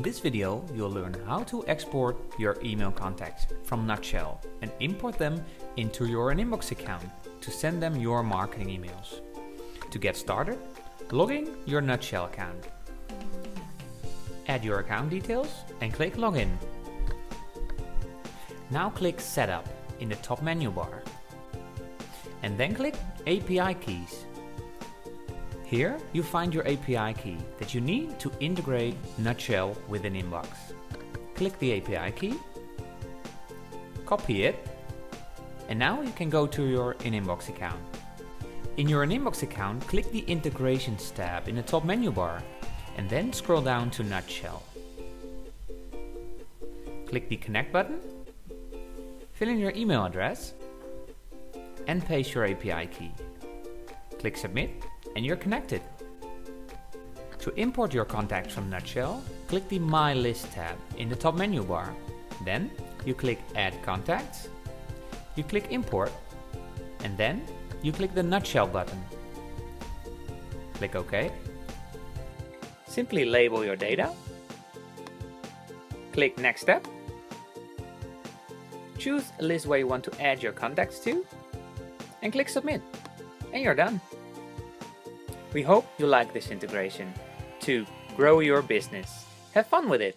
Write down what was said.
this video, you'll learn how to export your email contacts from Nutshell and import them into your INinbox account to send them your marketing emails. To get started, log in your Nutshell account. Add your account details and click Login. Now click Setup in the top menu bar. And then click API Keys. Here you find your API key that you need to integrate Nutshell with INinbox. Click the API key, copy it, and now you can go to your InInbox account. In your InInbox account, click the Integrations tab in the top menu bar and then scroll down to Nutshell. Click the Connect button, fill in your email address, and paste your API key. Click Submit and you're connected. To import your contacts from Nutshell, click the My List tab in the top menu bar. Then you click Add Contacts, you click Import, and then you click the Nutshell button. Click OK. Simply label your data. Click Next Step. Choose a list where you want to add your contacts to, and click Submit. And you're done. We hope you like this integration to grow your business. Have fun with it!